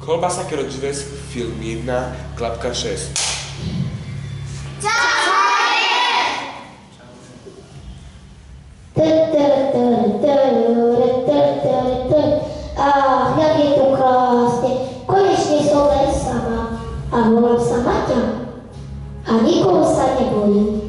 Kolbasa Kerodžives, film 1, klapka 6. Ach, jak to krásne. Konečne som len. A volám sa Maťa. A nikoho nebojím.